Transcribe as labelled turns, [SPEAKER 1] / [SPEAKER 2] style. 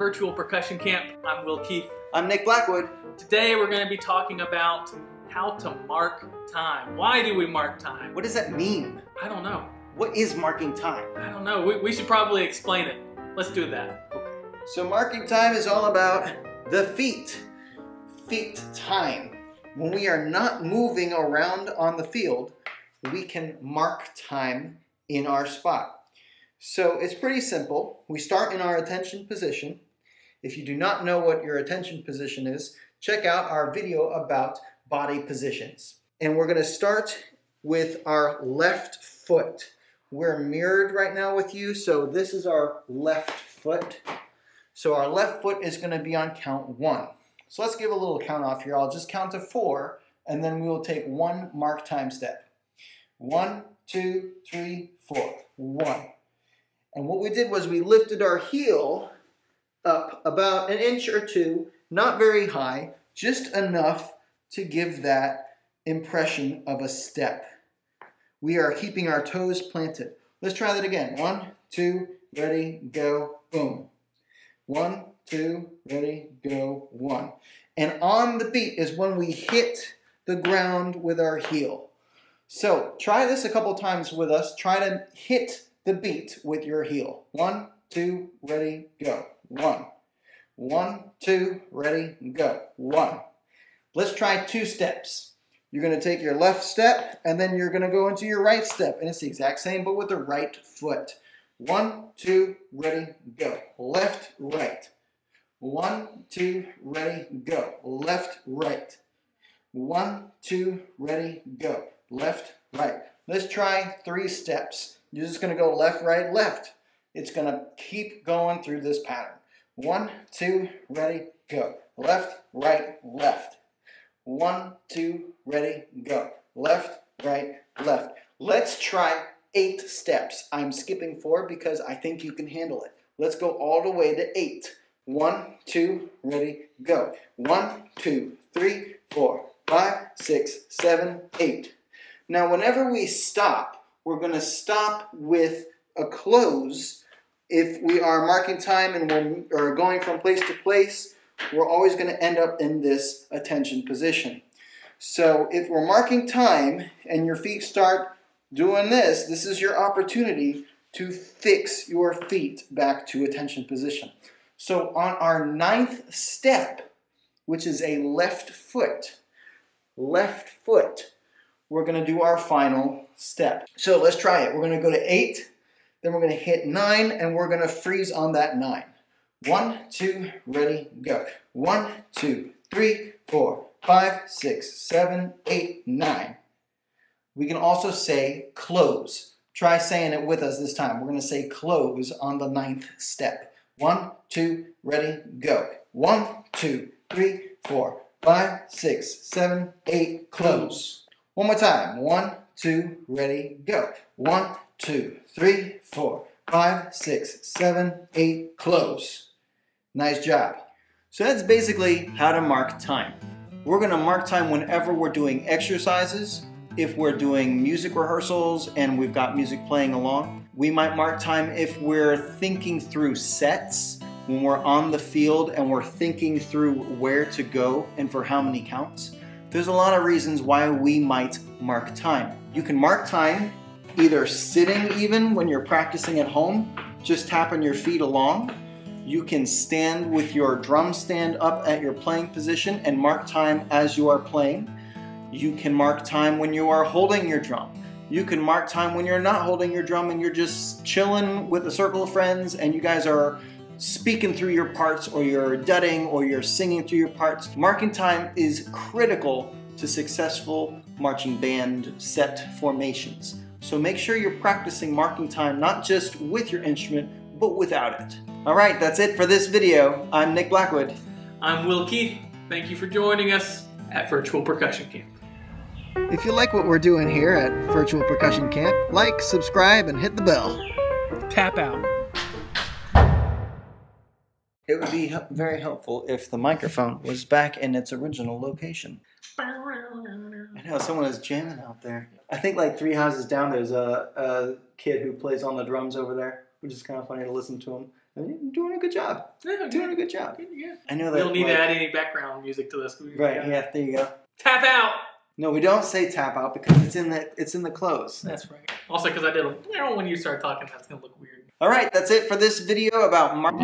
[SPEAKER 1] Virtual Percussion Camp. I'm Will Keith.
[SPEAKER 2] I'm Nick Blackwood.
[SPEAKER 1] Today we're going to be talking about how to mark time. Why do we mark time?
[SPEAKER 2] What does that mean?
[SPEAKER 1] I don't know.
[SPEAKER 2] What is marking time?
[SPEAKER 1] I don't know. We, we should probably explain it. Let's do that.
[SPEAKER 2] Okay. So marking time is all about the feet. Feet time. When we are not moving around on the field, we can mark time in our spot. So it's pretty simple. We start in our attention position. If you do not know what your attention position is, check out our video about body positions. And we're going to start with our left foot. We're mirrored right now with you, so this is our left foot. So our left foot is going to be on count one. So let's give a little count off here. I'll just count to four, and then we will take one mark time step. One, two, three, four. One. And what we did was we lifted our heel up about an inch or two, not very high, just enough to give that impression of a step. We are keeping our toes planted. Let's try that again. One, two, ready, go, boom. One, two, ready, go, one. And on the beat is when we hit the ground with our heel. So try this a couple times with us. Try to hit the beat with your heel. One, two, ready, go. One. One, two, ready, go. One. Let's try two steps. You're going to take your left step and then you're going to go into your right step. And it's the exact same, but with the right foot. One, two, ready, go. Left, right. One, two, ready, go. Left, right. One, two, ready, go. Left, right. Let's try three steps. You're just going to go left, right, left. It's going to keep going through this pattern. One, two, ready, go. Left, right, left. One, two, ready, go. Left, right, left. Let's try eight steps. I'm skipping four because I think you can handle it. Let's go all the way to eight. One, two, ready, go. One, two, three, four, five, six, seven, eight. Now, whenever we stop, we're going to stop with a close. If we are marking time and we're going from place to place, we're always going to end up in this attention position. So if we're marking time and your feet start doing this, this is your opportunity to fix your feet back to attention position. So on our ninth step, which is a left foot, left foot, we're to do our final step. So let's try it. We're to go to eight, then we're to hit nine, and we're to freeze on that nine. One, two, ready, go. One, two, three, four, five, six, seven, eight, nine. We can also say close. Try saying it with us this time. We're to say close on the ninth step. One, two, ready, go. One, two, three, four, five, six, seven, eight, close. One more time. One, two, ready, go. One, two, three, four, five, six, seven, eight, close. Nice job. So that's basically how to mark time. We're going to mark time whenever we're doing exercises. If we're doing music rehearsals and we've got music playing along, we might mark time if we're thinking through sets, when we're on the field and we're thinking through where to go and for how many counts. There's a lot of reasons why we might mark time. You can mark time either sitting even when you're practicing at home, just tapping your feet along. You can stand with your drum stand up at your playing position and mark time as you are playing. You can mark time when you are holding your drum. You can mark time when you're not holding your drum and you're just chilling with a circle of friends and you guys are speaking through your parts or you're dudding or you're singing through your parts. Marking time is critical to successful marching band set formations. So make sure you're practicing marking time not just with your instrument, but without it. All right, that's it for this video. I'm Nick Blackwood.
[SPEAKER 1] I'm Will Keith. Thank you for joining us at Virtual Percussion Camp.
[SPEAKER 2] If you like what we're doing here at Virtual Percussion Camp, like, subscribe, and hit the bell.
[SPEAKER 1] Tap out.
[SPEAKER 2] It would be very helpful if the microphone was back in its original location. I know someone is jamming out there. I think like three houses down, there's a, a kid who plays on the drums over there, which is kind of funny to listen to him. Doing a good job.
[SPEAKER 1] Yeah,
[SPEAKER 2] Doing a good job.
[SPEAKER 1] Yeah.
[SPEAKER 2] I know that.
[SPEAKER 1] don't need
[SPEAKER 2] like-
[SPEAKER 1] to add any background music to this.
[SPEAKER 2] Right.
[SPEAKER 1] yeah.
[SPEAKER 2] Yeah. There you go.
[SPEAKER 1] Tap out.
[SPEAKER 2] No, we don't say tap out because it's in the it's in the close.
[SPEAKER 1] That's right. Also, because I did a when you start talking, that's gonna look.
[SPEAKER 2] All right, that's it for this video about Mark.